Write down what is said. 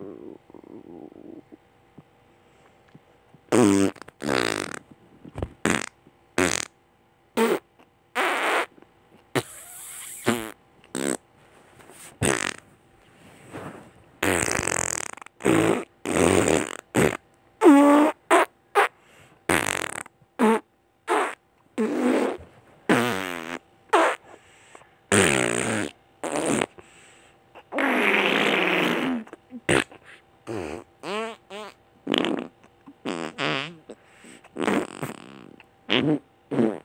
Mm. mm-hmm.